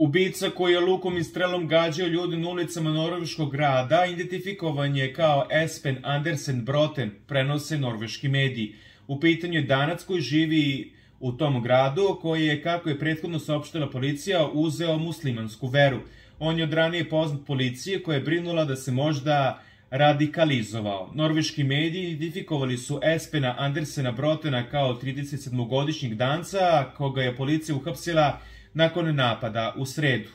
Ubica koji je lukom i strelom gađao ljudi na ulicama norveškog grada identifikovan je kao Espen Andersen Broten, prenose norveški mediji. U pitanju je danac koji živi u tom gradu, koji je, kako je prethodno saopštila policija, uzeo muslimansku veru. On je od ranije poznat policije koja je brinula da se možda radikalizovao. Norveški mediji identifikovali su Espena Andersena Brotena kao 37-godišnjeg danca, koga je policija uhapsila nakon napada u sredu.